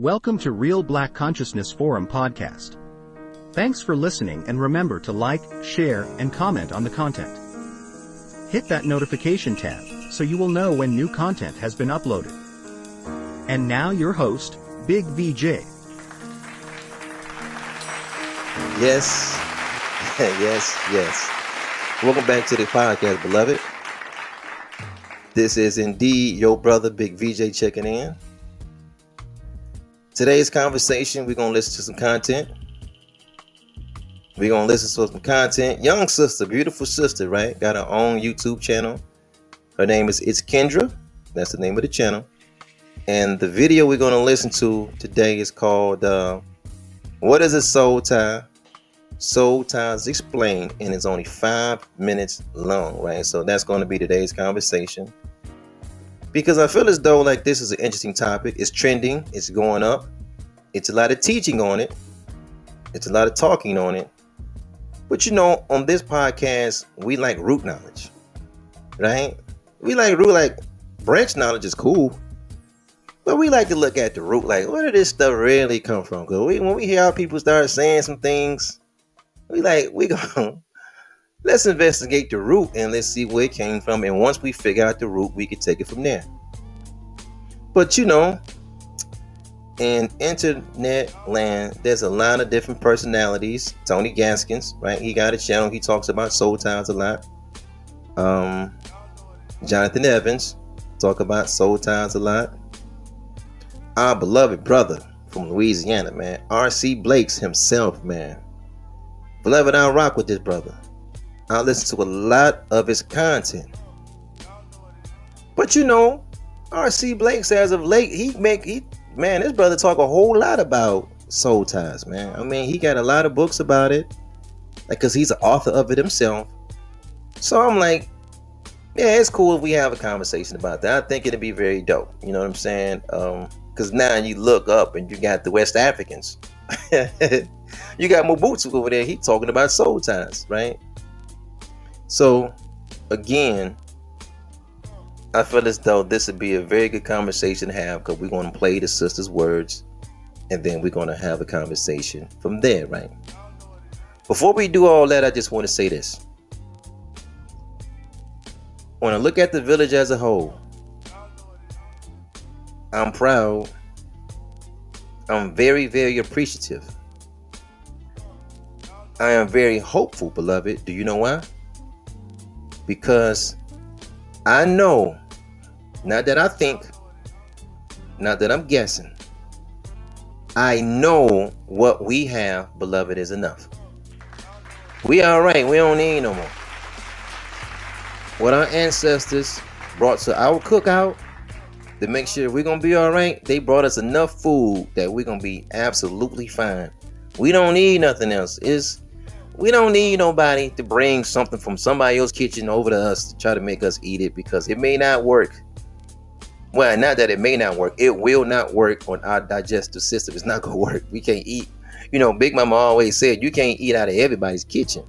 Welcome to Real Black Consciousness Forum podcast. Thanks for listening and remember to like, share, and comment on the content. Hit that notification tab so you will know when new content has been uploaded. And now your host, Big VJ. Yes, yes, yes. Welcome back to the podcast, beloved. This is indeed your brother, Big VJ, checking in. Today's conversation, we're going to listen to some content. We're going to listen to some content. Young sister, beautiful sister, right? Got her own YouTube channel. Her name is It's Kendra. That's the name of the channel. And the video we're going to listen to today is called uh, What is a Soul Tie? Soul Ties Explained, and it's only five minutes long, right? So that's going to be today's conversation because I feel as though like this is an interesting topic. It's trending, it's going up. It's a lot of teaching on it. It's a lot of talking on it. But you know, on this podcast, we like root knowledge. Right? We like root like branch knowledge is cool. But we like to look at the root, like where did this stuff really come from? Because we, when we hear how people start saying some things, we like we go let's investigate the root and let's see where it came from. And once we figure out the root, we can take it from there. But you know, in internet land, there's a lot of different personalities. Tony Gaskins, right? He got a channel. He talks about soul ties a lot. Um, Jonathan Evans talk about soul ties a lot. Our beloved brother from Louisiana, man, R.C. Blakes himself, man. Beloved, I rock with this brother. I listen to a lot of his content. But you know, RC Blake says of late, he make he man, this brother talk a whole lot about soul ties, man. I mean, he got a lot of books about it, like because he's the author of it himself. So I'm like, yeah, it's cool if we have a conversation about that. I think it'd be very dope. You know what I'm saying? Um, because now you look up and you got the West Africans. you got Mobutu over there. He talking about soul ties, right? So, again, I feel as though this would be a very good conversation to have because we're going to play the sister's words and then we're going to have a conversation from there, right? Before we do all that, I just want to say this. When I look at the village as a whole, I'm proud. I'm very, very appreciative. I am very hopeful, beloved. Do you know why? Because I know, not that I think, not that I'm guessing, I know what we have, beloved, is enough. We are right. We don't need no more. What our ancestors brought to our cookout to make sure we're gonna be all right, they brought us enough food that we're gonna be absolutely fine. We don't need nothing else. Is we don't need nobody to bring something from somebody else's kitchen over to us to try to make us eat it because it may not work. Well, not that it may not work, it will not work on our digestive system. It's not gonna work. We can't eat. You know, Big Mama always said you can't eat out of everybody's kitchen.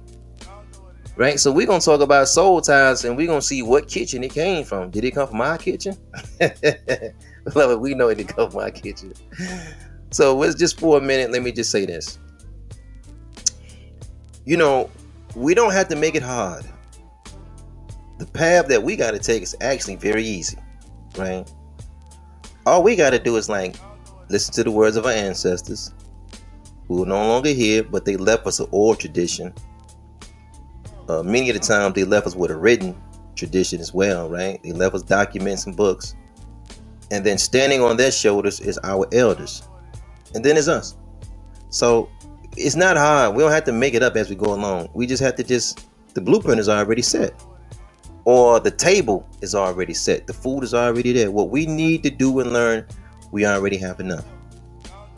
Right? So we're gonna talk about soul ties and we're gonna see what kitchen it came from. Did it come from our kitchen? Love it, we know it didn't come from our kitchen. So let's just for a minute, let me just say this you know, we don't have to make it hard. The path that we got to take is actually very easy, right? All we got to do is like listen to the words of our ancestors who are no longer here, but they left us an oral tradition. Uh, many of the times they left us with a written tradition as well, right? They left us documents and books. And then standing on their shoulders is our elders. And then it's us. So it's not hard. We don't have to make it up as we go along. We just have to just the blueprint is already set. Or the table is already set. The food is already there. What we need to do and learn, we already have enough.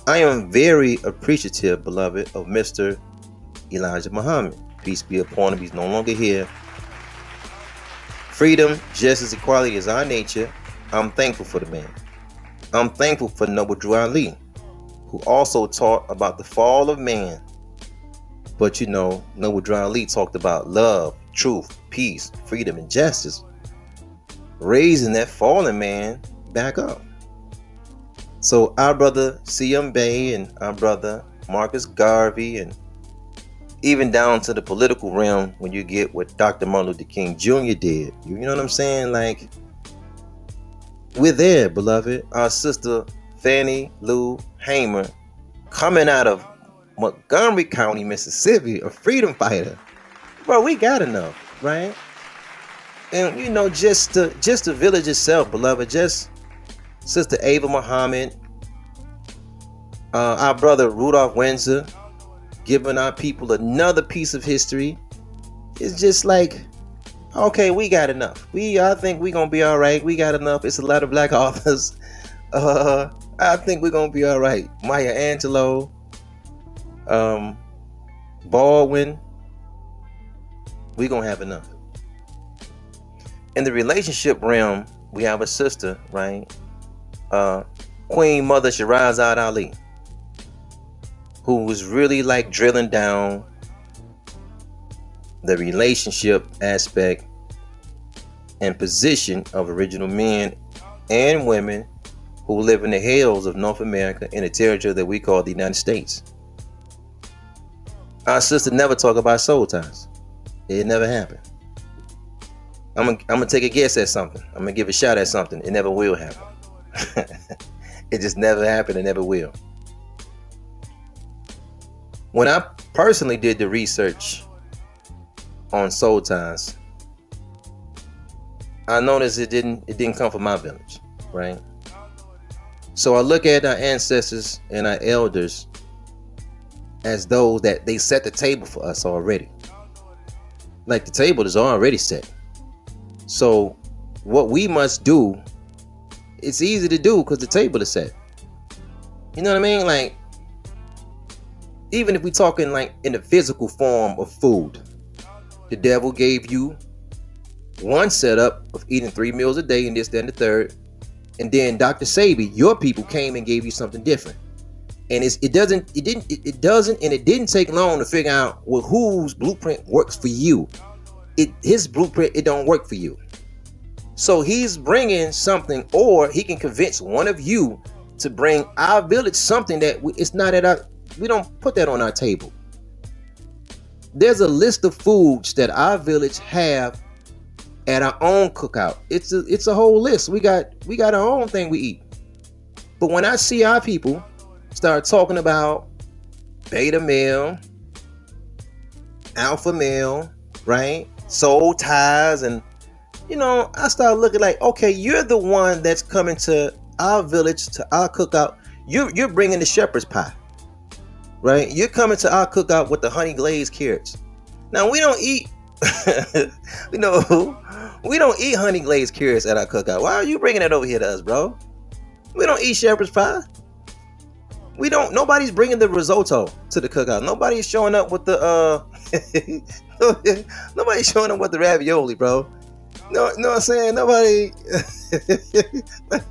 I am very appreciative, beloved, of Mr. Elijah Muhammad. Peace be upon him. He's no longer here. Freedom, justice, equality is our nature. I'm thankful for the man. I'm thankful for Noble Drew Ali who also taught about the fall of man. But you know, Noble Drew Ali talked about love, truth, peace, freedom, and justice, raising that fallen man back up. So our brother C.M. Bey and our brother Marcus Garvey and even down to the political realm when you get what Dr. Martin Luther King Jr. did. You know what I'm saying? Like we're there, beloved. Our sister Fannie Lou Hamer coming out of Montgomery County, Mississippi, a freedom fighter. Bro, we got enough, right? And you know, just the just the village itself, beloved, just Sister Ava Muhammad, uh, our brother Rudolph Windsor, giving our people another piece of history. It's just like, okay, we got enough. We, I think we gonna be all right. We got enough. It's a lot of black authors. Uh, I think we're gonna be all right. Maya Angelou, um, Baldwin. we're gonna have enough. In the relationship realm, we have a sister, right? Uh, Queen Mother Shahrazad Ali who was really like drilling down the relationship aspect and position of original men and women who live in the hills of North America in a territory that we call the United States. Our sister never talk about soul ties. It never happened. I'm gonna, I'm gonna take a guess at something. I'm gonna give a shot at something. It never will happen. it just never happened. It never will when I personally did the research on soul ties, I noticed it didn't it didn't come from my village, right? So I look at our ancestors and our elders as those that they set the table for us already. Like the table is already set. So what we must do, it's easy to do because the table is set. You know what I mean? Like even if we talking like in the physical form of food, the devil gave you one setup of eating three meals a day and this, then the third. And then Dr. Sebi, your people came and gave you something different. And it doesn't, it didn't, it, it doesn't, and it didn't take long to figure out well whose blueprint works for you. It his blueprint it don't work for you. So he's bringing something, or he can convince one of you to bring our village something that we, it's not at our we don't put that on our table. There's a list of foods that our village have at our own cookout. It's a it's a whole list. We got we got our own thing we eat. But when I see our people start talking about beta male, alpha male, right? Soul ties and you know, I start looking like, okay, you're the one that's coming to our village, to our cookout. You're you're bringing the shepherd's pie right? You're coming to our cookout with the honey glazed carrots. Now we don't eat, you know, we don't eat honey glazed carrots at our cookout. Why are you bringing that over here to us, bro? We don't eat shepherd's pie. We don't. Nobody's bringing the risotto to the cookout. Nobody's showing up with the uh. nobody's showing up with the ravioli, bro. No, no, I'm saying? Nobody.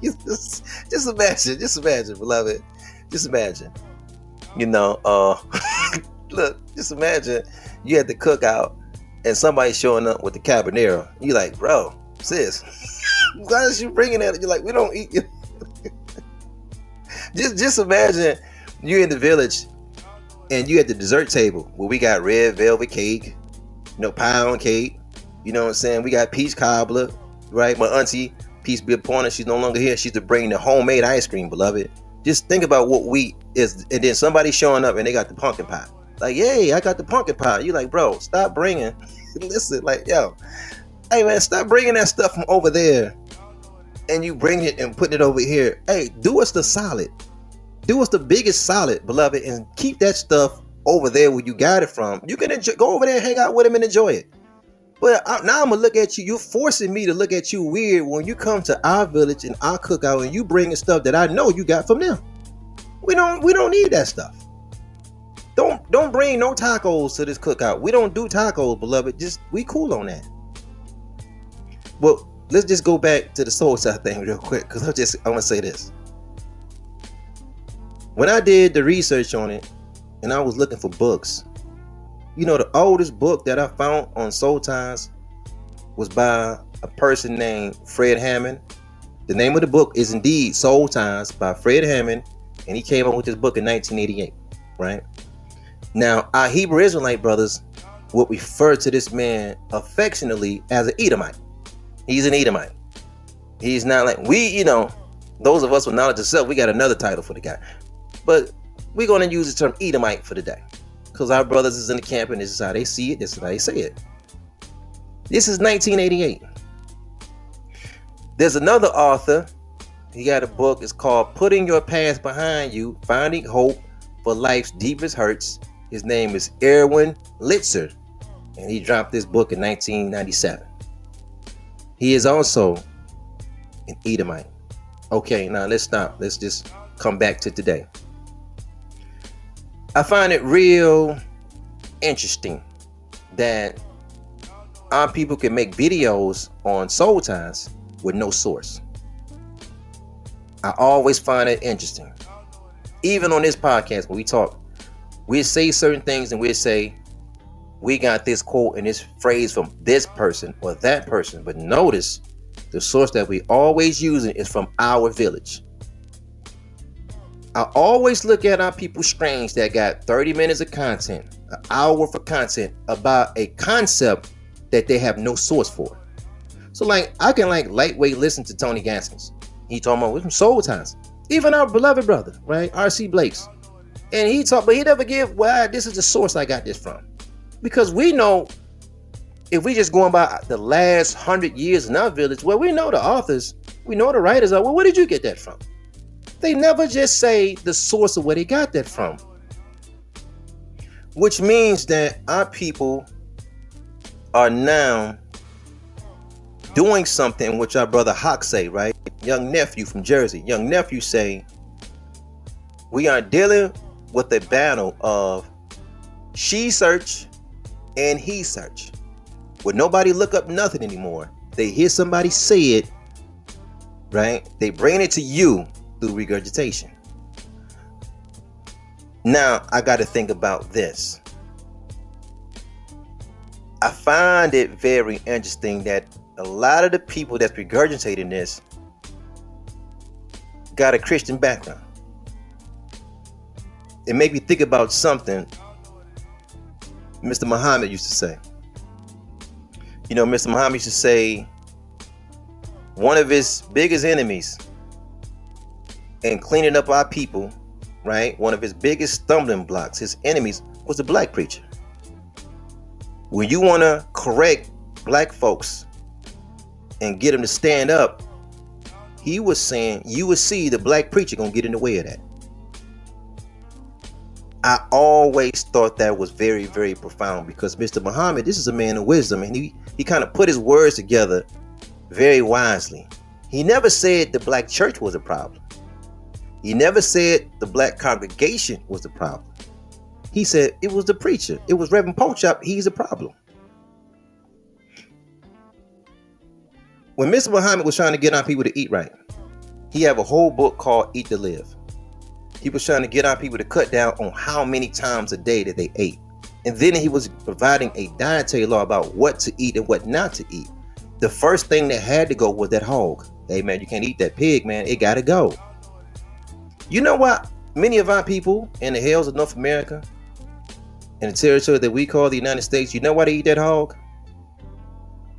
just, just imagine, just imagine, beloved. Just imagine you know, uh, look, just imagine you had the cookout and somebody showing up with the cabanero. You like, bro, sis, why is you bringing that? You're like, we don't eat. just, just imagine you in the village and you at the dessert table where we got red velvet cake, you know, pound cake. You know what I'm saying? We got peach cobbler, right? My auntie, peace be upon her, she's no longer here. She's to bring the homemade ice cream, beloved. Just think about what we is, and then somebody showing up and they got the pumpkin pie. Like, yay, I got the pumpkin pie. You like, bro, stop bringing. Listen, like, yo, hey man, stop bringing that stuff from over there, and you bring it and put it over here. Hey, do us the solid. Do us the biggest solid, beloved, and keep that stuff over there where you got it from. You can enjoy, go over there and hang out with him and enjoy it. But I, now I'm gonna look at you. You're forcing me to look at you weird when you come to our village and our cookout and you bringing stuff that I know you got from them. We don't we don't need that stuff. Don't don't bring no tacos to this cookout. We don't do tacos, beloved. Just we cool on that. Well, let's just go back to the soul side thing real quick because I just I want to say this. When I did the research on it, and I was looking for books, you know, the oldest book that I found on soul ties was by a person named Fred Hammond. The name of the book is indeed Soul Ties by Fred Hammond, and he came up with this book in 1988, right? Now, our Hebrew Israelite brothers would refer to this man affectionately as an Edomite. He's an Edomite. He's not like we, you know, those of us with knowledge of self, we got another title for the guy. But we're going to use the term Edomite for the day because our brothers is in the camp and this is how they see it, this is how they say it. This is 1988. There's another author. He got a book. It's called Putting Your Past Behind You Finding Hope for Life's Deepest Hurts. His name is Erwin Lutzer, and he dropped this book in 1997. He is also an Edomite. Okay, now let's stop. Let's just come back to today. I find it real interesting that our people can make videos on soul ties with no source. I always find it interesting. Even on this podcast, when we talk, we say certain things and we say, we got this quote and this phrase from this person or that person. But notice the source that we always using is from our village. I always look at our people strange that got 30 minutes of content, an hour for content about a concept that they have no source for. So like I can like lightweight listen to Tony Gaskins. He talking about some soul times Even our beloved brother, right? RC Blakes. And he talk, but he never give well, this is the source I got this from. Because we know if we just going by the last hundred years in our village, well, we know the authors, we know the writers are. Well, where did you get that from? They never just say the source of where they got that from. Which means that our people are now doing something which our brother Hawk say, right? Young nephew from Jersey. Young nephew say, we are dealing with a battle of she search and he search. Would nobody look up nothing anymore. They hear somebody say it, right? They bring it to you through regurgitation. Now, I got to think about this. I find it very interesting that a lot of the people that's regurgitating this got a Christian background. It made me think about something Mr. Muhammad used to say. You know, Mr. Muhammad used to say one of his biggest enemies and cleaning up our people, right? One of his biggest stumbling blocks, his enemies, was the black preacher. When you want to correct black folks and get them to stand up, he was saying you would see the black preacher gonna get in the way of that. I always thought that was very, very profound because Mr. Muhammad, this is a man of wisdom, and he he kind of put his words together very wisely. He never said the black church was a problem. He never said the black congregation was the problem. He said it was the preacher. It was Reverend Pork Chop. He's a problem. When Mr. Muhammad was trying to get our people to eat right, he have a whole book called Eat to Live. He was trying to get our people to cut down on how many times a day that they ate. And then he was providing a dietary law about what to eat and what not to eat. The first thing that had to go was that hog. Hey man, you can't eat that pig, man. It gotta go. You know what? Many of our people in the hills of North America, in the territory that we call the United States, you know why they eat that hog?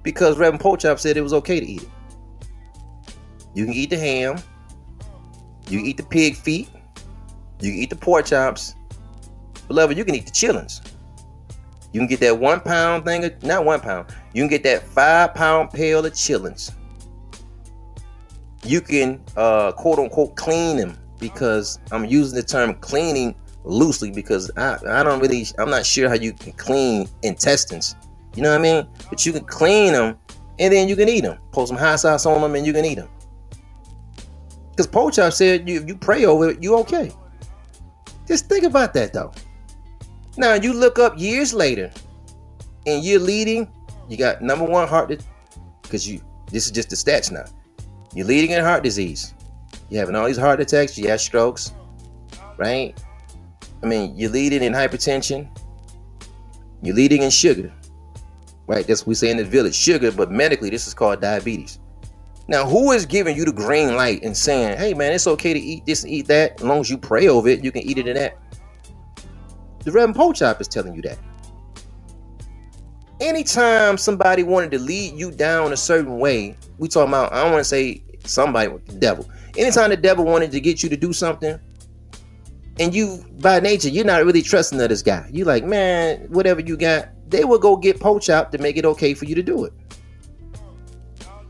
Because Reverend Pork Chop said it was okay to eat it. You can eat the ham, you eat the pig feet, you can eat the pork chops. Beloved, you can eat the chillings. You can get that one pound thing, of, not one pound, you can get that five pound pail of chillings. You can uh, quote unquote clean them because I'm using the term cleaning loosely because I, I don't really I'm not sure how you can clean intestines. You know what I mean? But you can clean them and then you can eat them. Put some hot sauce on them and you can eat them. Because Pork Chop said you, if you pray over it, you okay. Just think about that though. Now you look up years later and you're leading, you got number one heart because you this is just the stats now. You're leading in heart disease. You're having all these heart attacks, you have strokes, right? I mean, you're leading in hypertension, you're leading in sugar, right? That's what we say in the village, sugar, but medically, this is called diabetes. Now, who is giving you the green light and saying, hey man, it's okay to eat this and eat that, as long as you pray over it, you can eat it in that? The Reverend Pork Chop is telling you that. Anytime somebody wanted to lead you down a certain way, we talking about, I don't want to say somebody the devil. Anytime the devil wanted to get you to do something, and you by nature, you're not really trusting of this guy. you're like, man, whatever you got, they will go get Pork Chop to make it okay for you to do it.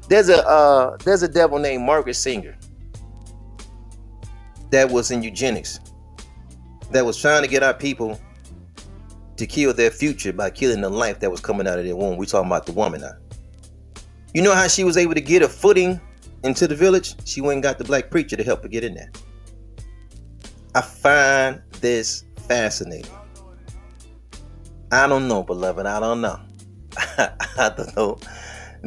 There's a uh, there's a devil named Margaret Singer that was in eugenics that was trying to get our people to kill their future by killing the life that was coming out of their womb. We talking about the woman now. You know how she was able to get a footing into the village? She went and got the black preacher to help her get in there. I find this fascinating. I don't know, beloved. I don't know. I don't know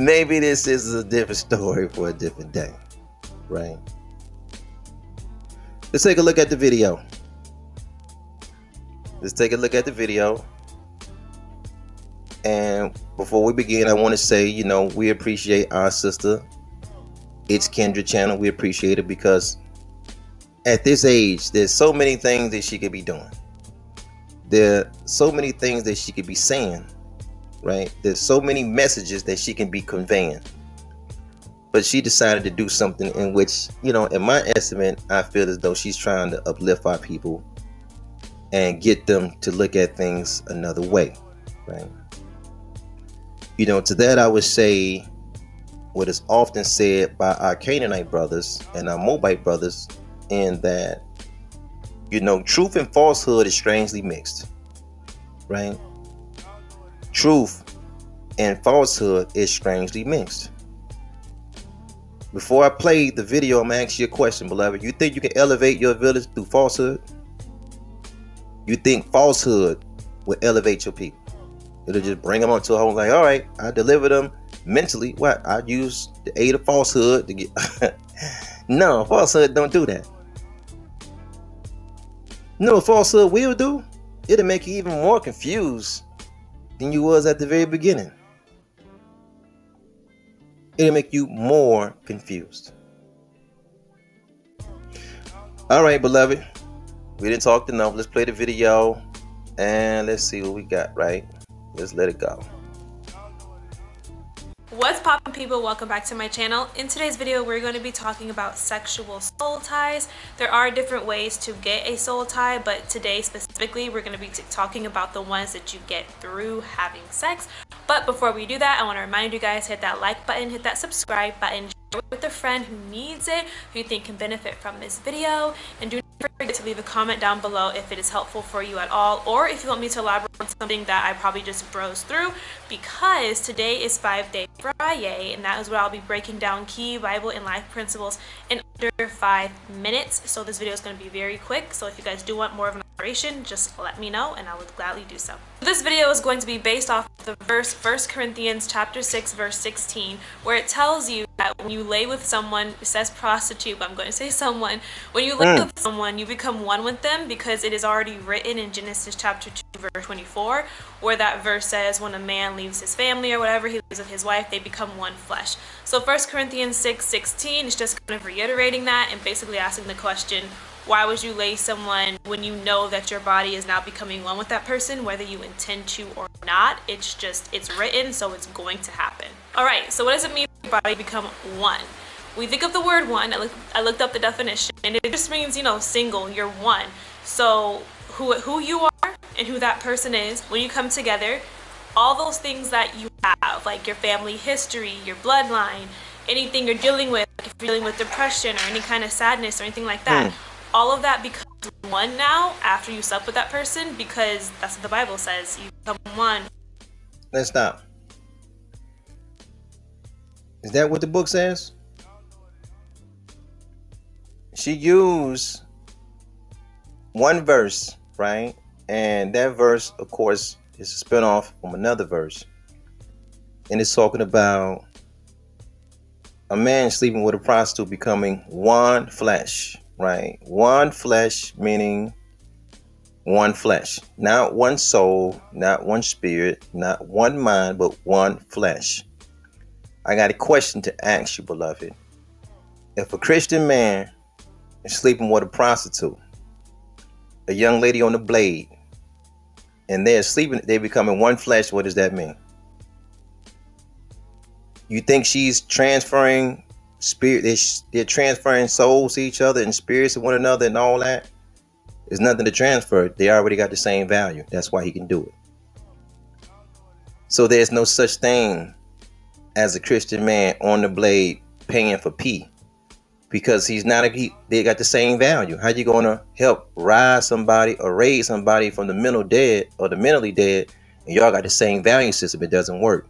maybe this is a different story for a different day, right? Let's take a look at the video. Let's take a look at the video. And before we begin, I want to say, you know, we appreciate our sister. It's Kendra channel. We appreciate it because at this age, there's so many things that she could be doing. There are so many things that she could be saying right? There's so many messages that she can be conveying. But she decided to do something in which, you know, in my estimate, I feel as though she's trying to uplift our people and get them to look at things another way, right? You know, to that I would say what is often said by our Canaanite brothers and our Moabite brothers, in that, you know, truth and falsehood is strangely mixed, right? Truth and falsehood is strangely mixed. Before I play the video, I'm gonna ask you a question, beloved. You think you can elevate your village through falsehood? You think falsehood will elevate your people? It'll just bring them onto a whole like, all right, I deliver them mentally. What? I use the aid of falsehood to get. no, falsehood don't do that. No, falsehood will do. It'll make you even more confused than you was at the very beginning. It'll make you more confused. All right, beloved. We didn't talk enough. Let's play the video and let's see what we got, right? Let's let it go. What's poppin' people? Welcome back to my channel. In today's video, we're going to be talking about sexual soul ties. There are different ways to get a soul tie, but today specifically, we're going to be talking about the ones that you get through having sex. But before we do that, I want to remind you guys, hit that like button, hit that subscribe button, with a friend who needs it, who you think can benefit from this video, and do not forget to leave a comment down below if it is helpful for you at all, or if you want me to elaborate on something that I probably just browsed through, because today is 5 Day Friday, and that is where I'll be breaking down key Bible and life principles in under 5 minutes. So this video is going to be very quick, so if you guys do want more of an elaboration, just let me know, and I would gladly do so. This video is going to be based off the verse 1 Corinthians chapter 6 verse 16 where it tells you that when you lay with someone it says prostitute but I'm going to say someone when you lay mm. with someone you become one with them because it is already written in Genesis chapter 2 verse 24 where that verse says when a man leaves his family or whatever he leaves with his wife they become one flesh so 1 Corinthians 6 16 is just kind of reiterating that and basically asking the question why would you lay someone when you know that your body is now becoming one with that person whether you intend to or not? It's just it's written so it's going to happen. All right so what does it mean your body become one? We think of the word one. I, look, I looked up the definition and it just means you know single. You're one. So who who you are and who that person is when you come together all those things that you have like your family history your bloodline anything you're dealing with like if you're dealing with depression or any kind of sadness or anything like that mm all of that becomes one now after you slept with that person because that's what the Bible says. You become one. Let's stop. Is that what the book says? She used one verse, right? And that verse, of course, is a spinoff from another verse. And it's talking about a man sleeping with a prostitute becoming one flesh right? One flesh, meaning one flesh, not one soul, not one spirit, not one mind, but one flesh. I got a question to ask you, beloved. if a Christian man is sleeping with a prostitute, a young lady on the blade, and they're sleeping, they becoming one flesh, what does that mean? You think she's transferring spirit, they're, they're transferring souls to each other and spirits to one another and all that? There's nothing to transfer. They already got the same value. That's why he can do it. So there's no such thing as a Christian man on the blade paying for P because he's not a he, they got the same value. How you gonna help rise somebody or raise somebody from the mental dead or the mentally dead and y'all got the same value system? It doesn't work.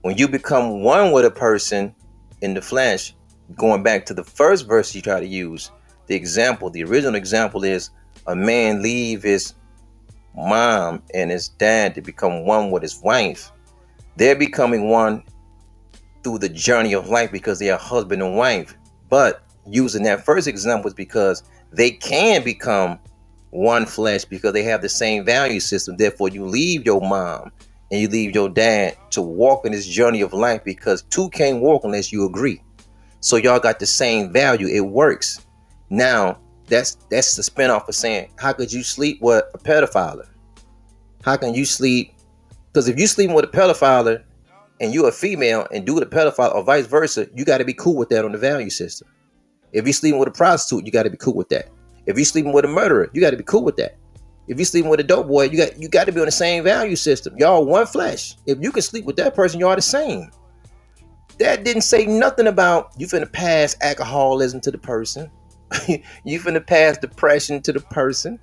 When you become one with a person in the flesh, going back to the first verse you try to use, the example, the original example is a man leave his mom and his dad to become one with his wife. They're becoming one through the journey of life because they are husband and wife but using that first example is because they can become one flesh because they have the same value system. Therefore, you leave your mom and you leave your dad to walk in this journey of life because two can't walk unless you agree. So y'all got the same value. It works. Now, that's that's the spinoff of saying, how could you sleep with a pedophile? How can you sleep? Because if you sleeping with a pedophile, and you're a female and do the pedophile or vice versa, you got to be cool with that on the value system. If you're sleeping with a prostitute, you got to be cool with that. If you're sleeping with a murderer, you got to be cool with that. If you're sleeping with a dope boy, you got you got to be on the same value system. Y'all one flesh. If you can sleep with that person, y'all the same. That didn't say nothing about you finna pass alcoholism to the person. you finna pass depression to the person.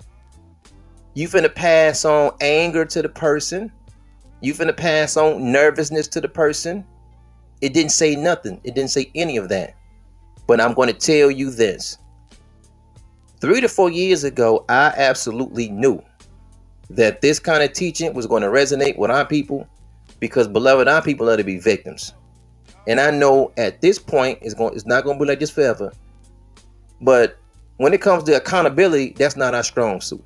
You finna pass on anger to the person. You finna pass on nervousness to the person. It didn't say nothing. It didn't say any of that. But I'm going to tell you this. Three to four years ago, I absolutely knew that this kind of teaching was going to resonate with our people because, beloved, our people are to be victims. And I know at this point, it's going it's not going to be like this forever. But when it comes to accountability, that's not our strong suit.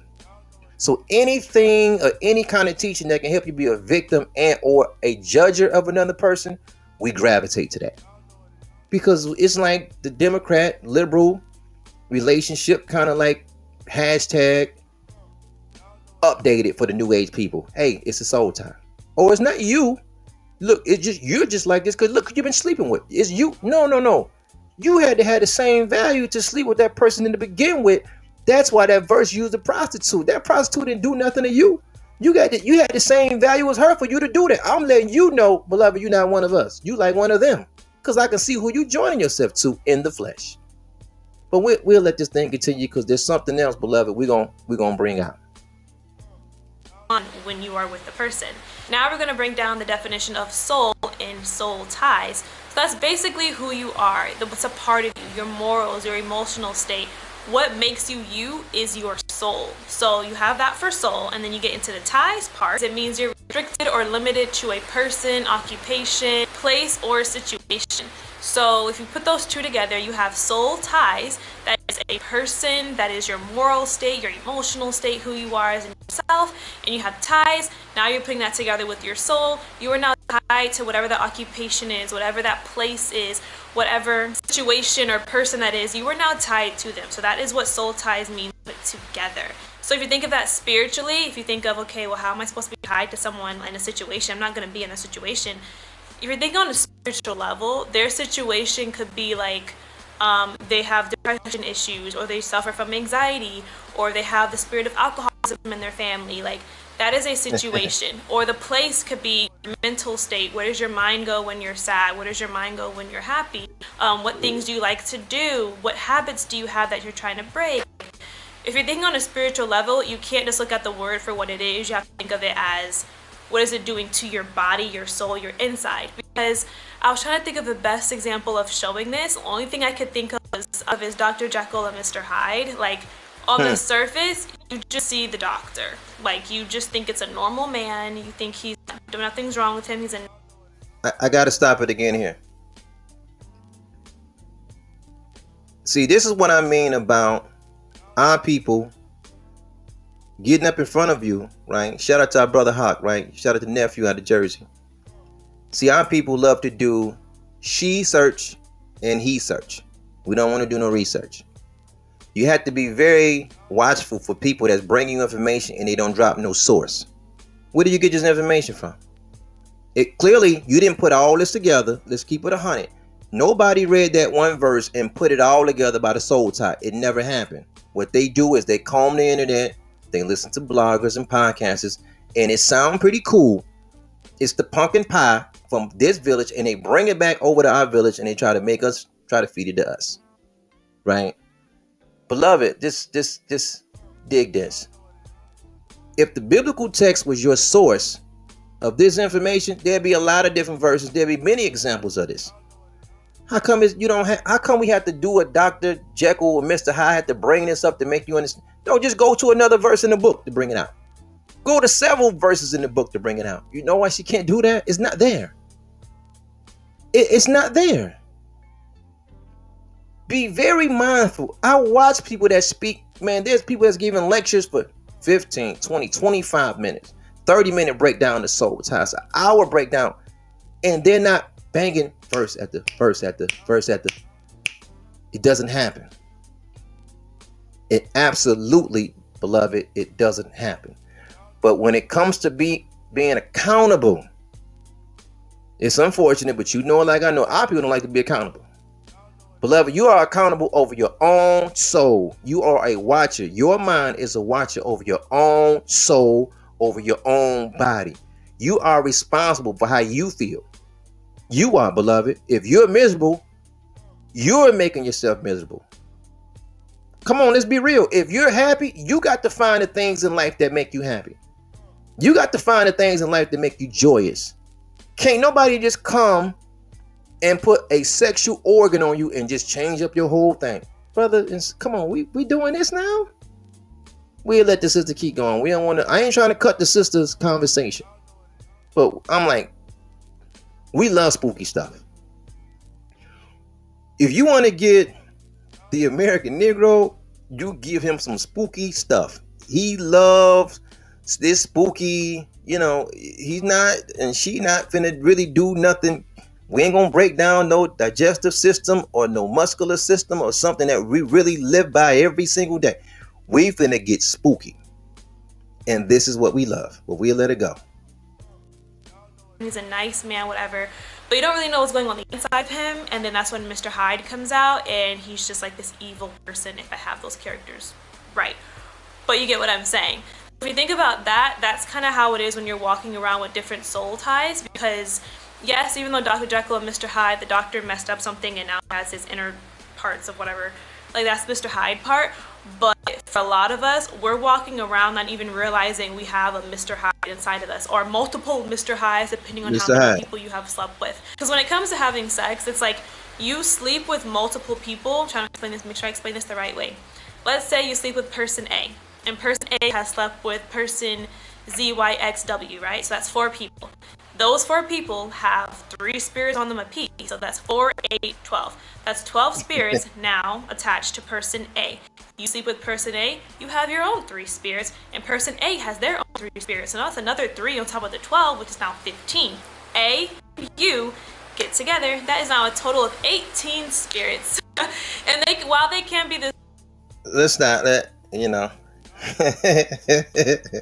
So anything or any kind of teaching that can help you be a victim and or a judger of another person, we gravitate to that. Because it's like the Democrat liberal relationship kind of like hashtag updated for the new age people. Hey, it's a soul time. Or it's not you. Look, it's just you're just like this because look, you've been sleeping with. It's you. No, no, no. You had to have the same value to sleep with that person in the begin with that's why that verse used a prostitute. That prostitute didn't do nothing to you. You got the, you had the same value as her for you to do that. I'm letting you know, beloved, you're not one of us. You like one of them. Because I can see who you joining yourself to in the flesh. But we, we'll let this thing continue because there's something else, beloved, we're going we're gonna bring out. When you are with the person. Now we're going to bring down the definition of soul in soul ties. So that's basically who you are. What's a part of you, your morals, your emotional state, what makes you you is your soul. So you have that for soul, and then you get into the ties part. It means you're restricted or limited to a person, occupation, place, or situation. So if you put those two together, you have soul ties. That is a person, that is your moral state, your emotional state, who you are as yourself, and you have ties. Now you're putting that together with your soul. You are now tied to whatever the occupation is, whatever that place is, whatever situation or person that is, you are now tied to them. So that is what soul ties mean put together. So if you think of that spiritually, if you think of, okay, well, how am I supposed to be tied to someone in a situation? I'm not going to be in a situation. If you're thinking on a spiritual level, their situation could be like um, they have depression issues or they suffer from anxiety or they have the spirit of alcoholism in their family. Like that is a situation. or the place could be mental state. Where does your mind go when you're sad? Where does your mind go when you're happy? Um, what things do you like to do? What habits do you have that you're trying to break? If you're thinking on a spiritual level, you can't just look at the word for what it is. You have to think of it as what is it doing to your body, your soul, your inside. Because I was trying to think of the best example of showing this. The only thing I could think of is, of is Dr. Jekyll and Mr. Hyde. Like on the surface, you just see the doctor. Like you just think it's a normal man. You think he's nothing's wrong with him. He's a. I, I got to stop it again here. See, this is what I mean about our people getting up in front of you, right? Shout out to our brother Hawk, right? Shout out to nephew out of Jersey. See, our people love to do she search and he search. We don't want to do no research. You have to be very watchful for people that's bringing you information and they don't drop no source. Where do you get this information from? It clearly you didn't put all this together. Let's keep it a hundred. Nobody read that one verse and put it all together by the soul tie. It never happened. What they do is they comb the internet, they listen to bloggers and podcasters, and it sound pretty cool. It's the pumpkin pie from this village, and they bring it back over to our village, and they try to make us try to feed it to us, right? Beloved, this this this dig this. If the biblical text was your source of this information, there'd be a lot of different verses. There'd be many examples of this. How come is you don't have? How come we have to do a Doctor Jekyll or Mister Hyde have to bring this up to make you understand? Don't just go to another verse in the book to bring it out. Go to several verses in the book to bring it out. You know why she can't do that? It's not there. It, it's not there. Be very mindful. I watch people that speak. Man, there's people that's giving lectures for 15, 20, 25 minutes, 30 minute breakdown of soul ties, an hour breakdown, and they're not banging first at the verse at the verse at the. It doesn't happen. It absolutely, beloved, it doesn't happen. But when it comes to be being accountable, it's unfortunate, but you know, like I know, our people don't like to be accountable. Beloved, you are accountable over your own soul. You are a watcher. Your mind is a watcher over your own soul, over your own body. You are responsible for how you feel. You are, beloved. If you're miserable, you're making yourself miserable. Come on, let's be real. If you're happy, you got to find the things in life that make you happy. You got to find the things in life that make you joyous. Can't nobody just come and put a sexual organ on you and just change up your whole thing. Brother, come on, we, we doing this now? We'll let the sister keep going. We don't want to, I ain't trying to cut the sister's conversation. But I'm like, we love spooky stuff. If you want to get the American Negro, you give him some spooky stuff. He loves this spooky, you know, he's not and she not finna really do nothing we ain't gonna break down no digestive system or no muscular system or something that we really live by every single day. We finna get spooky. And this is what we love, but we'll let it go. He's a nice man, whatever. But you don't really know what's going on the inside of him. And then that's when Mr. Hyde comes out and he's just like this evil person if I have those characters right. But you get what I'm saying. If you think about that, that's kind of how it is when you're walking around with different soul ties because yes, even though Dr. Jekyll and Mr. Hyde, the doctor messed up something and now has his inner parts of whatever, like that's Mr. Hyde part. But for a lot of us, we're walking around not even realizing we have a Mr. Hyde inside of us, or multiple Mr. Hydes, depending on Mr. how many people you have slept with. Because when it comes to having sex, it's like you sleep with multiple people. I'm trying to explain this, make sure I explain this the right way. Let's say you sleep with person A, and person A has slept with person ZYXW, right? So that's four people. Those four people have three spirits on them apiece. So that's 4, 8, 12. That's 12 spirits now attached to person A. You sleep with person A, you have your own three spirits, and person A has their own three spirits. So that's another three on top of the 12, which is now 15. A, you get together. That is now a total of 18 spirits. and they, while they can be the. Let's not let, you know.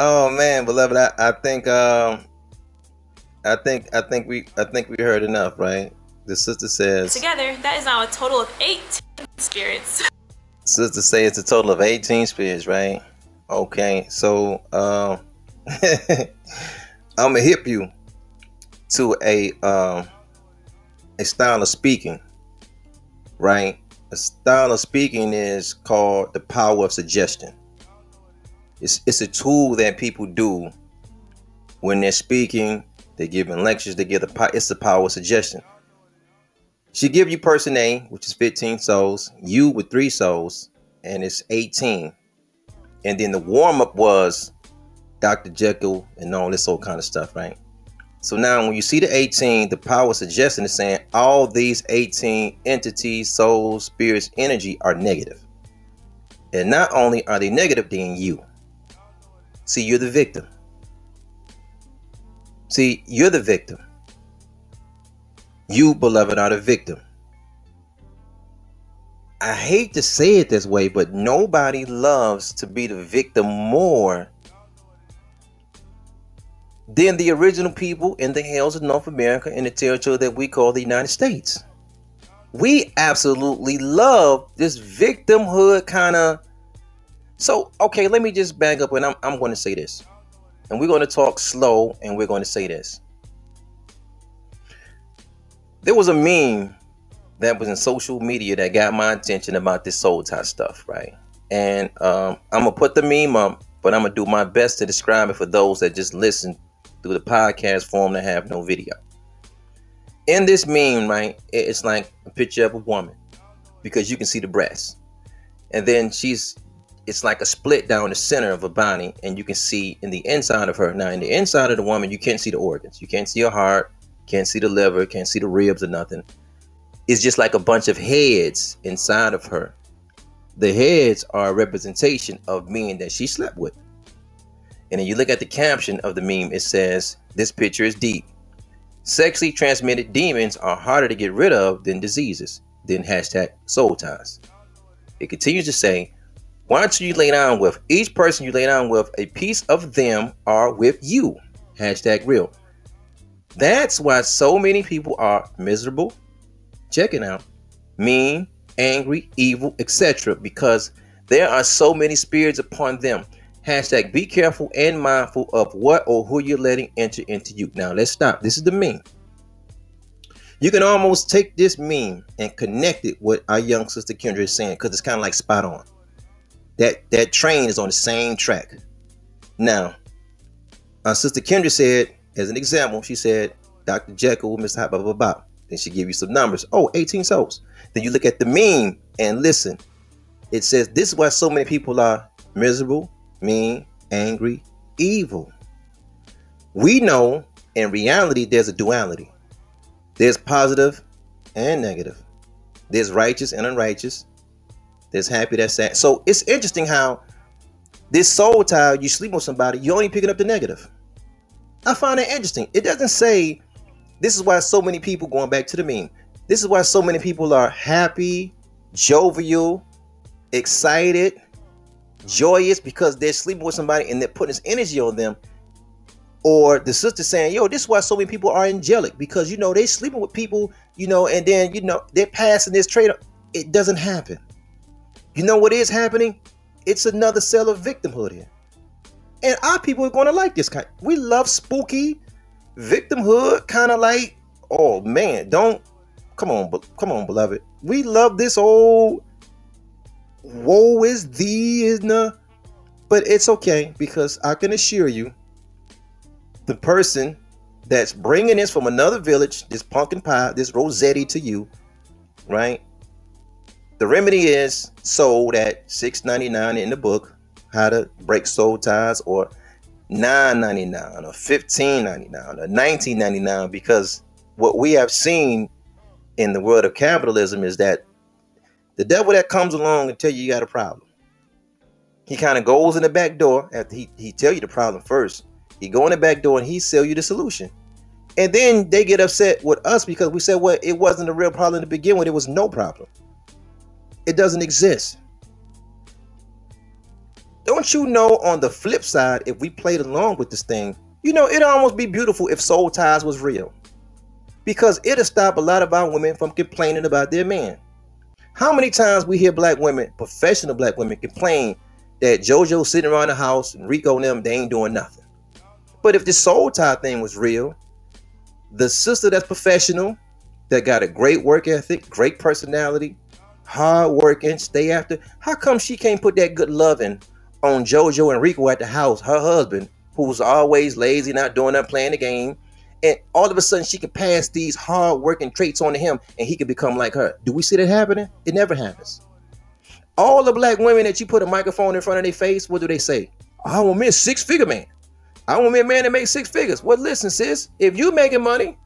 Oh man, beloved, I, I think um I think I think we I think we heard enough, right? The sister says together that is now a total of 18 spirits. Sister say it's a total of 18 spirits, right? Okay, so um I'm gonna hip you to a um a style of speaking, right? A style of speaking is called the power of suggestion. It's it's a tool that people do when they're speaking, they're giving lectures, they give the it's the power of suggestion. She give you person A, which is 15 souls, you with three souls, and it's 18. And then the warm-up was Dr. Jekyll and all this old kind of stuff, right? So now when you see the 18, the power suggestion is saying all these 18 entities, souls, spirits, energy are negative. And not only are they negative, they're in you. See, you're the victim. See, you're the victim. You, beloved, are the victim. I hate to say it this way, but nobody loves to be the victim more than the original people in the hills of North America in the territory that we call the United States. We absolutely love this victimhood kind of. So, okay, let me just back up and I'm, I'm going to say this. And we're going to talk slow and we're going to say this. There was a meme that was in social media that got my attention about this soul tie stuff, right? And um, I'm gonna put the meme up, but I'm gonna do my best to describe it for those that just listen through the podcast form that have no video. In this meme, right, it's like a picture of a woman because you can see the breasts, and then she's it's like a split down the center of a body, and you can see in the inside of her. Now, in the inside of the woman, you can't see the organs. You can't see her heart, can't see the liver, can't see the ribs or nothing It's just like a bunch of heads inside of her. The heads are a representation of men that she slept with. And then you look at the caption of the meme, it says, This picture is deep. Sexually transmitted demons are harder to get rid of than diseases, than hashtag soul ties. It continues to say, Why don't you lay down with each person you lay down with, a piece of them are with you. Hashtag real. That's why so many people are miserable, checking out mean, angry, evil, etc. Because there are so many spirits upon them. Hashtag be careful and mindful of what or who you're letting enter into you. Now let's stop. This is the meme. You can almost take this meme and connect it with our young sister Kendra is saying because it's kind of like spot on. That that train is on the same track. Now, our sister Kendra said, as an example, she said, Dr. Jekyll, Mr. Hyde, blah, blah, blah. Then she give you some numbers. Oh, 18 souls. Then you look at the meme and listen. It says this is why so many people are miserable, mean, angry, evil. We know in reality there's a duality. There's positive and negative. There's righteous and unrighteous. There's happy, that's sad. So it's interesting how this soul tie, you sleep with somebody, you're only picking up the negative. I find that interesting. It doesn't say this is why so many people going back to the meme. This is why so many people are happy, jovial, excited, joyous because they're sleeping with somebody and they're putting this energy on them. Or the sister saying, "Yo, this is why so many people are angelic because you know they're sleeping with people, you know, and then you know they're passing this trade. It doesn't happen. You know what is happening? It's another cell of victimhood here, and our people are going to like this kind. We love spooky, victimhood kind of like oh man don't come on but come on beloved. We love this old woe is thee is the but it's okay because i can assure you the person that's bringing this from another village this pumpkin pie this rossetti to you right? The remedy is sold at 6.99 in the book how to break soul ties or 9.99 or 15.99 or 19.99 because what we have seen in the world of capitalism is that the devil that comes along and tell you you got a problem he kind of goes in the back door after he, he tell you the problem first. He go in the back door and he sell you the solution. And then they get upset with us because we said well it wasn't a real problem to begin with. It was no problem. It doesn't exist don't you know on the flip side, if we played along with this thing, you know, it'd almost be beautiful if soul ties was real. Because it'll stop a lot of our women from complaining about their men. How many times we hear black women, professional black women, complain that JoJo sitting around the house and Rico and them, they ain't doing nothing. But if this soul tie thing was real, the sister that's professional, that got a great work ethic, great personality, hard working, stay after, how come she can't put that good loving on JoJo and Rico at the house, her husband, who's always lazy, not doing that, playing the game. And all of a sudden, she can pass these hard working traits on to him and he can become like her. Do we see that happening? It never happens. All the black women that you put a microphone in front of their face, what do they say? I want me a six figure man. I want me a man that makes six figures. Well, listen, sis, if you making money,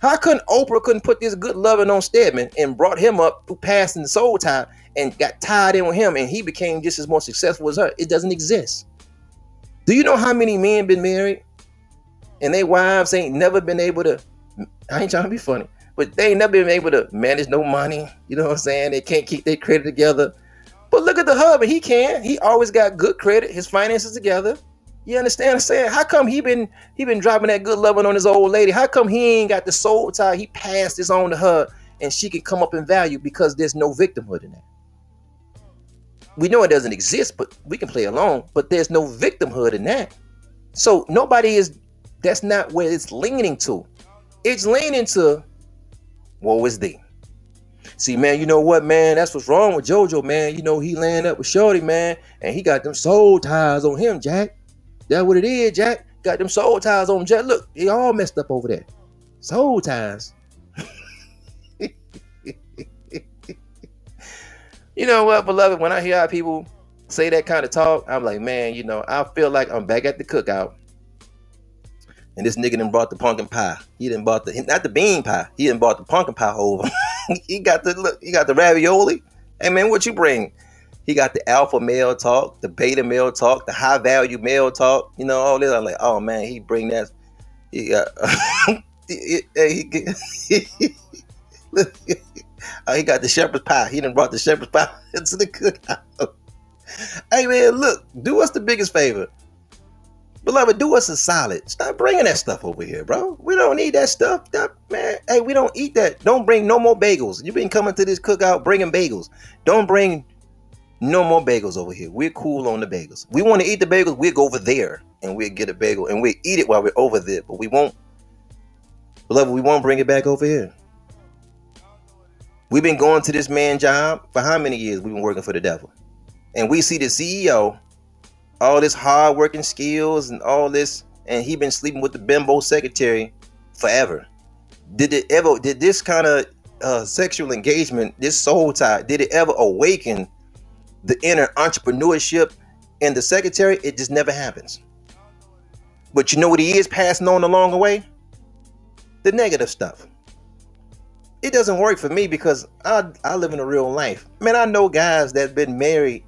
how couldn't Oprah couldn't put this good loving on Stedman and brought him up passing the soul tie and got tied in with him and he became just as more successful as her. It doesn't exist. Do you know how many men been married and their wives ain't never been able to? I ain't trying to be funny, but they ain't never been able to manage no money. You know what I'm saying? They can't keep their credit together. But look at the husband, he can. He always got good credit, his finances together. You understand what I'm saying? How come he been he been dropping that good loving on his old lady? How come he ain't got the soul tie? He passed this on to her and she can come up in value because there's no victimhood in that. We know it doesn't exist, but we can play along, but there's no victimhood in that. So nobody is that's not where it's leaning to. It's leaning to woe is thee. See, man, you know what, man? That's what's wrong with JoJo, man. You know, he laying up with Shorty, man, and he got them soul ties on him, Jack. That's what it is, Jack. Got them soul ties on Jack. Look, he all messed up over there. Soul ties. You know what, beloved? When I hear people say that kind of talk, I'm like, man, you know, I feel like I'm back at the cookout and this nigga done brought the pumpkin pie. He didn't bought the not the bean pie. He didn't bought the pumpkin pie over. he got the look. He got the ravioli. Hey man, what you bring? He got the alpha male talk, the beta male talk, the high value male talk. You know all this. I'm like, oh man, he bring that. He uh, got. he, he, he, he Oh, got the shepherd's pie. He done brought the shepherd's pie into the cookout. hey man, look, do us the biggest favor Beloved, do us a solid. Stop bringing that stuff over here, bro. We don't need that stuff. That, man, hey, we don't eat that. Don't bring no more bagels. You've been coming to this cookout bringing bagels. Don't bring no more bagels over here. We're cool on the bagels. We want to eat the bagels. We'll go over there and we'll get a bagel and we'll eat it while we're over there. But we won't, beloved, we won't bring it back over here. We've been going to this man job for how many years? We've been working for the devil. And we see the CEO all this hard working skills and all this, and he been sleeping with the bimbo secretary forever. Did it ever? Did this kind of uh, sexual engagement, this soul tie, did it ever awaken the inner entrepreneurship in the secretary? It just never happens. But you know what he is passing on along the way? The negative stuff. It doesn't work for me because I, I live in a real life. Man, I know guys that have been married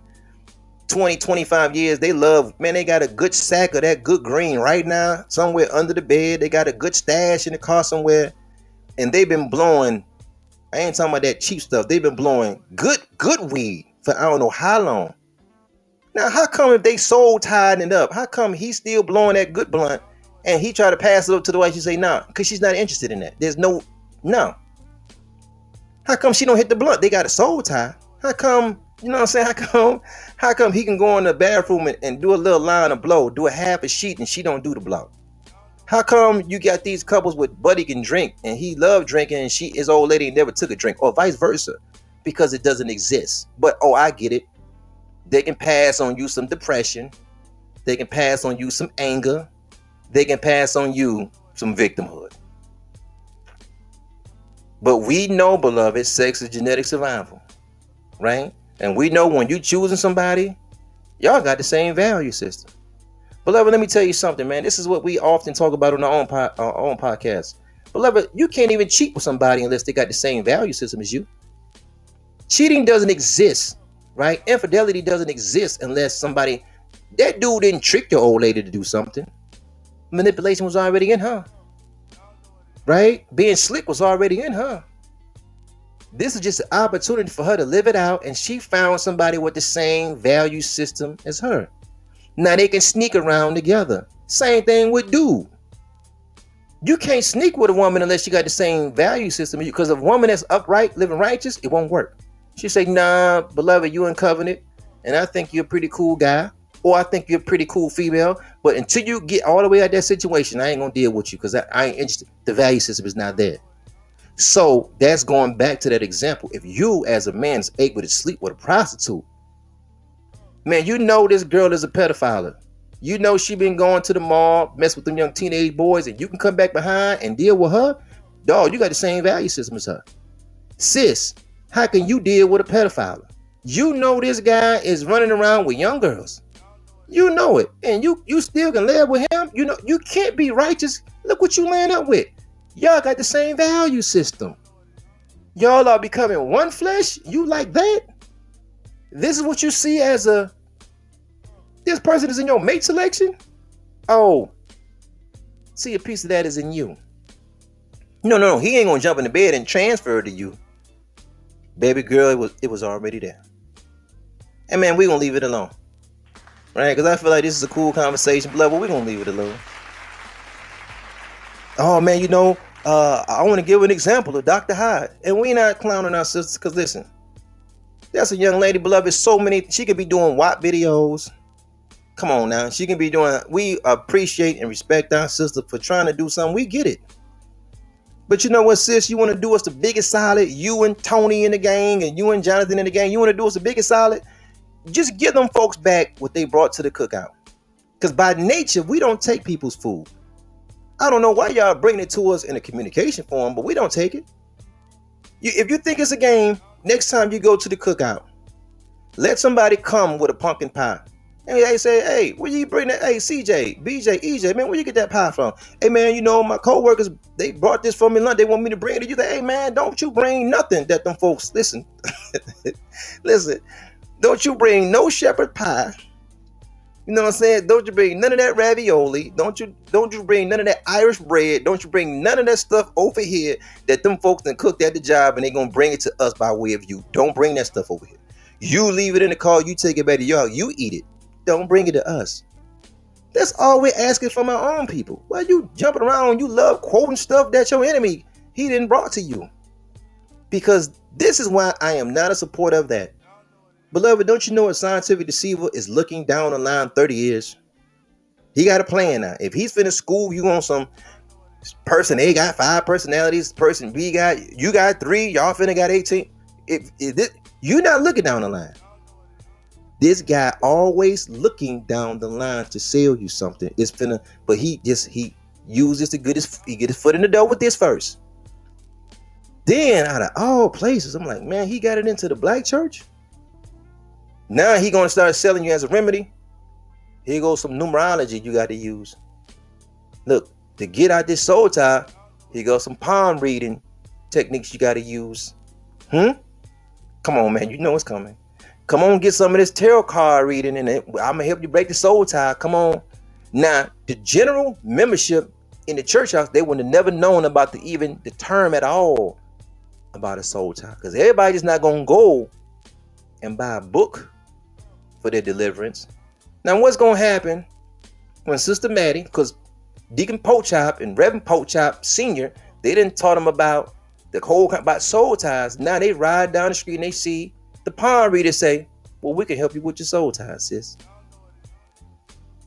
20, 25 years, they love, man, they got a good sack of that good green right now, somewhere under the bed. They got a good stash in the car somewhere. And they've been blowing, I ain't talking about that cheap stuff. They've been blowing good, good weed for I don't know how long. Now, how come if they soul tied it up, how come he's still blowing that good blunt and he try to pass it up to the wife? She say, nah, because she's not interested in that. There's no, no. How come she don't hit the blunt? They got a soul tie. How come you know what I'm saying? How come how come he can go in the bathroom and, and do a little line of blow, do a half a sheet, and she don't do the blow? How come you got these couples with Buddy can drink and he loved drinking and she is old lady never took a drink, or vice versa? Because it doesn't exist. But oh, I get it. They can pass on you some depression, they can pass on you some anger, they can pass on you some victimhood. But we know, beloved, sex is genetic survival, right? And we know when you choosing somebody, y'all got the same value system. Beloved, let me tell you something, man. This is what we often talk about on our own, po- our own podcast. Beloved, you can't even cheat with somebody unless they got the same value system as you. Cheating doesn't exist, right? Infidelity doesn't exist unless somebody, that dude didn't trick your old lady to do something. Manipulation was already in her, right? Being slick was already in her. This is just an opportunity for her to live it out, and she found somebody with the same value system as her. Now they can sneak around together. Same thing with dude. You can't sneak with a woman unless you got the same value system. Because a woman that's upright, living righteous, it won't work. She say, "Nah, beloved, you in covenant, and I think you're a pretty cool guy, or I think you're a pretty cool female. But until you get all the way out that situation, I ain't gonna deal with you because I, I ain't interested. The value system is not there." So that's going back to that example. If you, as a man, is able to sleep with a prostitute, man, you know this girl is a pedophile. You know she been going to the mall, mess with them young teenage boys, and you can come back behind and deal with her. Dog, you got the same value system as her. Sis, how can you deal with a pedophile? You know this guy is running around with young girls. You know it, and you you still can live with him. You know you can't be righteous. Look what you land up with. Y'all got the same value system. Y'all are becoming one flesh. You like that? This is what you see as a this person is in your mate selection? Oh, see a piece of that is in you. No, no, no. He ain't gonna jump in the bed and transfer to you. Baby girl, it was it was already there. And man, we gonna leave it alone. Right? Because I feel like this is a cool conversation. But we're gonna leave it alone. Oh man, you know, uh, I want to give an example of Dr. Hyde. And we not clowning our sisters, because listen, that's a young lady, beloved. So many, she could be doing WAP videos. Come on now. She can be doing, we appreciate and respect our sister for trying to do something. We get it. But you know what, sis? You want to do us the biggest solid. You and Tony in the gang, and you and Jonathan in the gang. You want to do us the biggest solid. Just give them folks back what they brought to the cookout. Because by nature, we don't take people's food. I don't know why y'all bringing it to us in a communication form, but we don't take it. You, if you think it's a game, next time you go to the cookout, let somebody come with a pumpkin pie. And they say, hey, where you bring that? Hey, CJ, BJ, EJ, man, where you get that pie from? Hey, man, you know, my co-workers, they brought this for me lunch. They want me to bring it. You say, hey, man, don't you bring nothing that them folks, listen, listen, don't you bring no shepherd pie you know what I'm saying? Don't you bring none of that ravioli. Don't you don't you bring none of that Irish bread. Don't you bring none of that stuff over here that them folks that cooked at the job and they gonna bring it to us by way of you. Don't bring that stuff over here. You leave it in the car, you take it back to y'all, you eat it. Don't bring it to us. That's all we're asking from our own people. Why you jumping around? You love quoting stuff that your enemy he didn't brought to you. Because this is why I am not a supporter of that. Beloved, don't you know a scientific deceiver is looking down the line 30 years? He got a plan now. If he's finished school you on some person A got five personalities, person B got you got three, y'all finna got 18. If, if this, you're not looking down the line. This guy always looking down the line to sell you something. It's finna, but he just he uses to his he get his foot in the door with this first. Then out of all places, I'm like, man, he got it into the black church. Now he gonna start selling you as a remedy. Here goes some numerology you got to use. Look, to get out this soul tie, here goes some palm reading techniques you got to use. Hmm? Come on, man. You know it's coming. Come on, get some of this tarot card reading and I'm gonna help you break the soul tie. Come on. Now, the general membership in the church house, they would have never known about the even the term at all about a soul tie. Because everybody's not gonna go and buy a book for their deliverance. Now, what's going to happen when Sister Maddie, because Deacon Pork Chop and Reverend Pork Chop Sr., they didn't taught them about the whole about soul ties. Now they ride down the street and they see the palm reader say, Well, we can help you with your soul ties, sis.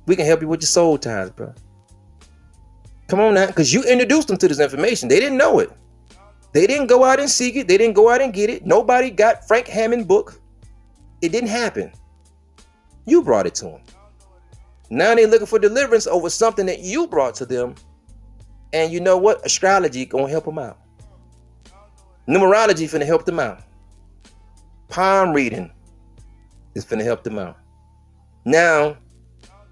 We can help you with your soul ties, bro. Come on now, because you introduced them to this information. They didn't know it. They didn't go out and seek it. They didn't go out and get it. Nobody got Frank Hammond book. It didn't happen. You brought it to them. Now they're looking for deliverance over something that you brought to them. And you know what? Astrology gonna help them out. Numerology finna help them out. Palm reading is finna help them out. Now,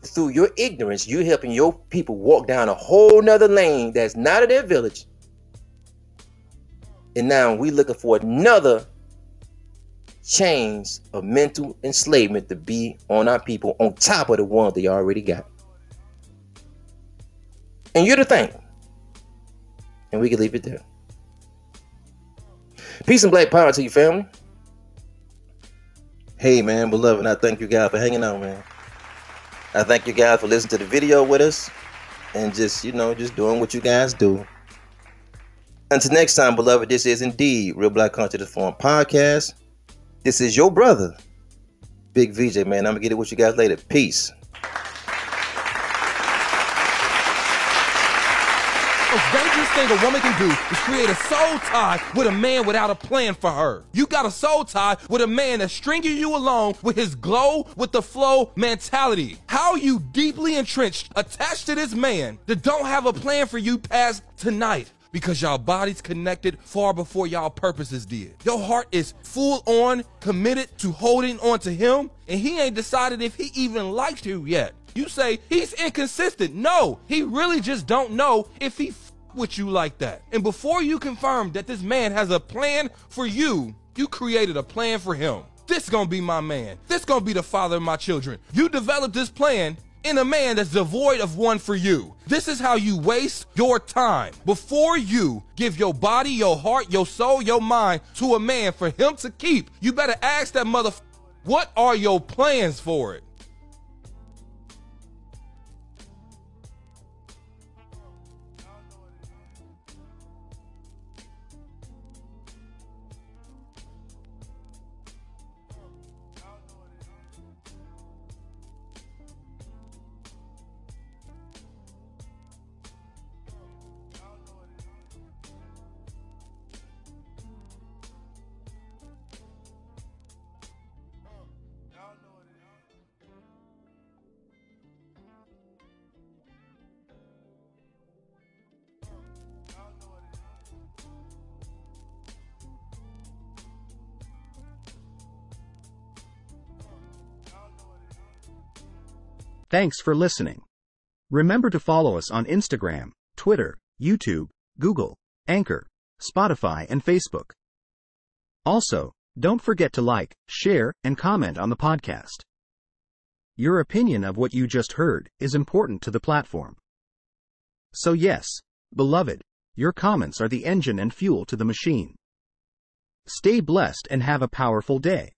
through your ignorance, you're helping your people walk down a whole nother lane that's not of their village. And now we looking for another chains of mental enslavement to be on our people on top of the one they already got. And you're the thing. And we can leave it there. Peace and black power to your family. Hey man, beloved, I thank you guys for hanging out, man. I thank you guys for listening to the video with us and just, you know, just doing what you guys do. Until next time, beloved, this is indeed Real Black Consciousness Forum Podcast. This is your brother, Big VJ, man. I'm gonna get it with you guys later. Peace. most dangerous thing a woman can do is create a soul tie with a man without a plan for her. You got a soul tie with a man that's stringing you along with his glow with the flow mentality. How you deeply entrenched, attached to this man that don't have a plan for you past tonight because y'all bodies connected far before y'all purposes did. Your heart is full on committed to holding on to him, and he ain't decided if he even likes you yet. You say he's inconsistent. No, he really just don't know if he f- with you like that. And before you confirm that this man has a plan for you, you created a plan for him. This gonna be my man. This gonna be the father of my children. You developed this plan in a man that's devoid of one for you. This is how you waste your time. Before you give your body, your heart, your soul, your mind to a man for him to keep, you better ask that mother, what are your plans for it? Thanks for listening. Remember to follow us on Instagram, Twitter, YouTube, Google, Anchor, Spotify, and Facebook. Also, don't forget to like, share, and comment on the podcast. Your opinion of what you just heard is important to the platform. So, yes, beloved, your comments are the engine and fuel to the machine. Stay blessed and have a powerful day.